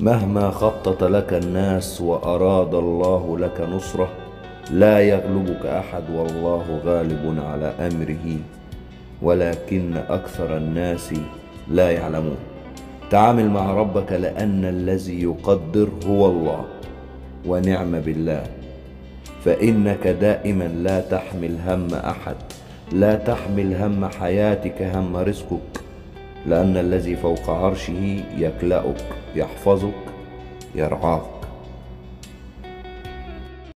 مهما خطط لك الناس وأراد الله لك نصرة لا يغلبك أحد والله غالب على أمره ولكن أكثر الناس لا يعلمون. تعامل مع ربك لأن الذي يقدر هو الله ونعم بالله. فإنك دائما لا تحمل هم أحد لا تحمل هم حياتك هم رزقك. لأن الذي فوق عرشه يكلأك يحفظك يرعاك.